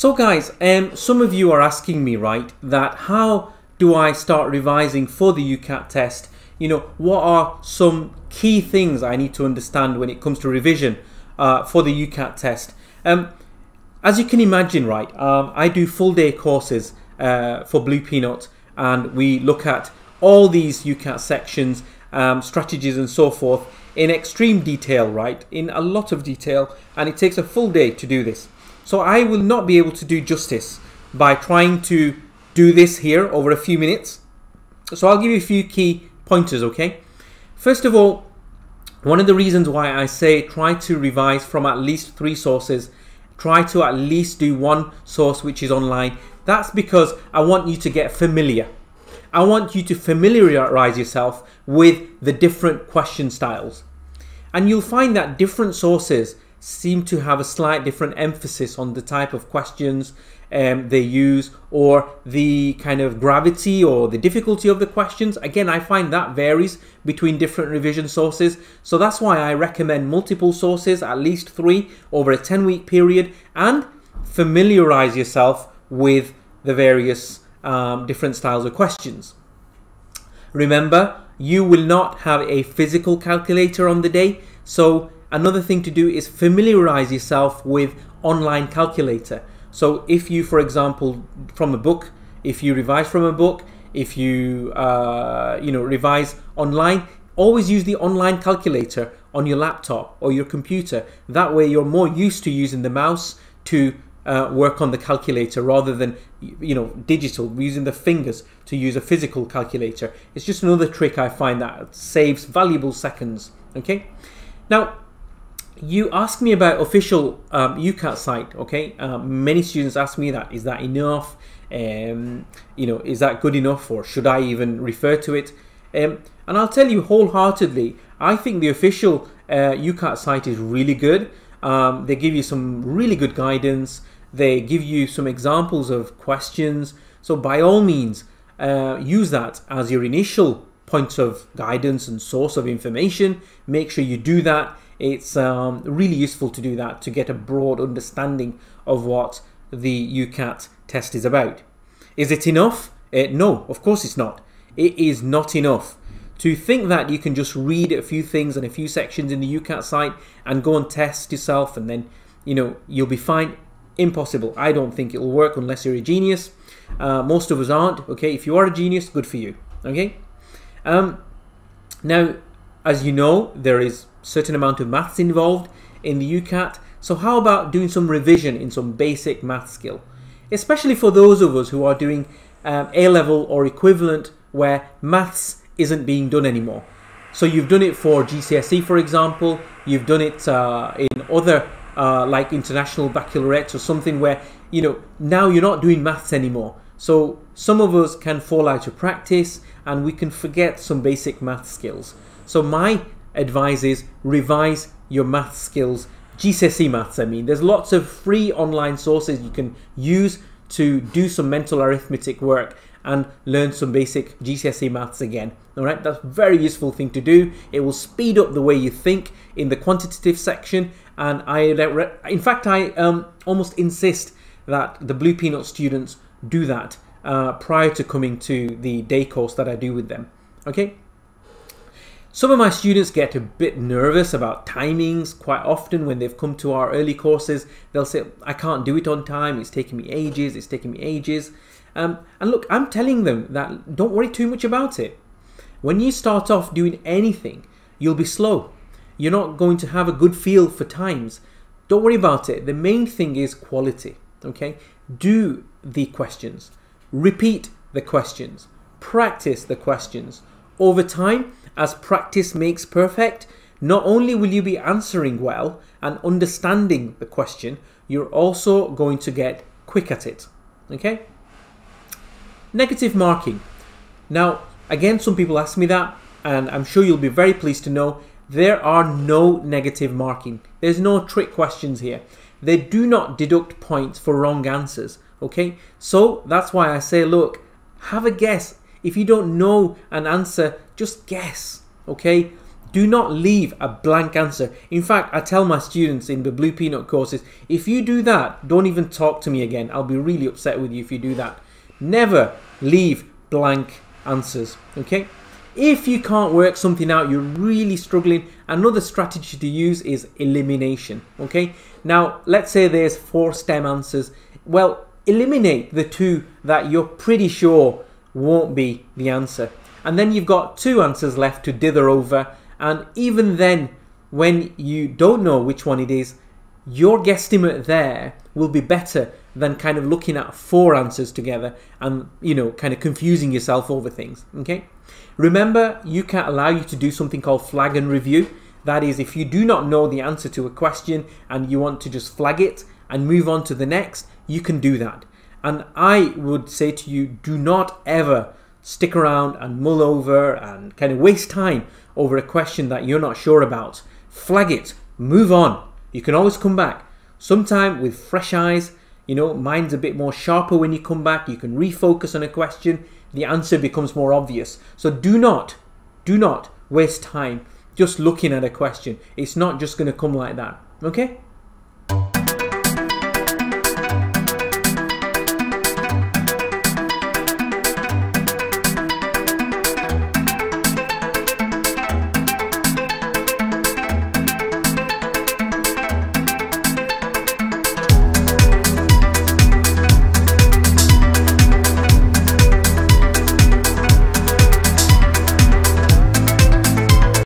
So guys, um, some of you are asking me, right, that how do I start revising for the UCAT test? You know, what are some key things I need to understand when it comes to revision uh, for the UCAT test? Um, as you can imagine, right, um, I do full day courses uh, for Blue Peanut and we look at all these UCAT sections, um, strategies and so forth in extreme detail, right, in a lot of detail and it takes a full day to do this. So I will not be able to do justice by trying to do this here over a few minutes. So I'll give you a few key pointers, okay? First of all, one of the reasons why I say try to revise from at least three sources, try to at least do one source which is online, that's because I want you to get familiar. I want you to familiarize yourself with the different question styles. And you'll find that different sources seem to have a slight different emphasis on the type of questions um, they use or the kind of gravity or the difficulty of the questions. Again, I find that varies between different revision sources. So that's why I recommend multiple sources, at least three, over a 10 week period, and familiarize yourself with the various um, different styles of questions. Remember, you will not have a physical calculator on the day, so Another thing to do is familiarize yourself with online calculator. So if you, for example, from a book, if you revise from a book, if you uh, you know revise online, always use the online calculator on your laptop or your computer. That way, you're more used to using the mouse to uh, work on the calculator rather than you know digital using the fingers to use a physical calculator. It's just another trick I find that saves valuable seconds. Okay, now you ask me about official um, UCAT site. Okay, um, many students ask me that. Is that enough? Um, you know, is that good enough, or should I even refer to it? Um, and I'll tell you wholeheartedly, I think the official uh, UCAT site is really good. Um, they give you some really good guidance. They give you some examples of questions. So by all means, uh, use that as your initial point of guidance and source of information. Make sure you do that it's um, really useful to do that to get a broad understanding of what the UCAT test is about. Is it enough? Uh, no, of course it's not. It is not enough. To think that you can just read a few things and a few sections in the UCAT site and go and test yourself and then, you know, you'll be fine. Impossible. I don't think it'll work unless you're a genius. Uh, most of us aren't. Okay, if you are a genius, good for you. Okay. Um, now, as you know, there is certain amount of maths involved in the UCAT. So how about doing some revision in some basic math skill? Especially for those of us who are doing um, A-level or equivalent where maths isn't being done anymore. So you've done it for GCSE, for example. You've done it uh, in other uh, like international baccalaureates or something where you know now you're not doing maths anymore. So some of us can fall out of practice and we can forget some basic math skills. So my advises revise your math skills, GCSE maths I mean. There's lots of free online sources you can use to do some mental arithmetic work and learn some basic GCSE maths again. All right, that's a very useful thing to do. It will speed up the way you think in the quantitative section. And I, in fact, I um, almost insist that the Blue Peanut students do that uh, prior to coming to the day course that I do with them. Okay. Some of my students get a bit nervous about timings quite often when they've come to our early courses. They'll say, I can't do it on time, it's taking me ages, it's taking me ages. Um, and look, I'm telling them that don't worry too much about it. When you start off doing anything, you'll be slow. You're not going to have a good feel for times. Don't worry about it. The main thing is quality. Okay? Do the questions, repeat the questions, practice the questions. Over time, as practice makes perfect, not only will you be answering well and understanding the question, you're also going to get quick at it. Okay? Negative marking. Now, again, some people ask me that, and I'm sure you'll be very pleased to know there are no negative marking. There's no trick questions here. They do not deduct points for wrong answers. Okay? So that's why I say, look, have a guess. If you don't know an answer, just guess, okay? Do not leave a blank answer. In fact, I tell my students in the Blue Peanut courses, if you do that, don't even talk to me again. I'll be really upset with you if you do that. Never leave blank answers, okay? If you can't work something out, you're really struggling, another strategy to use is elimination, okay? Now, let's say there's four STEM answers. Well, eliminate the two that you're pretty sure won't be the answer. And then you've got two answers left to dither over and even then, when you don't know which one it is, your guesstimate there will be better than kind of looking at four answers together and, you know, kind of confusing yourself over things. Okay? Remember, UCAT allow you to do something called flag and review. That is, if you do not know the answer to a question and you want to just flag it and move on to the next, you can do that. And I would say to you, do not ever stick around and mull over and kind of waste time over a question that you're not sure about. Flag it, move on. You can always come back. Sometime with fresh eyes, you know, mind's a bit more sharper when you come back. You can refocus on a question. The answer becomes more obvious. So do not, do not waste time just looking at a question. It's not just going to come like that. Okay?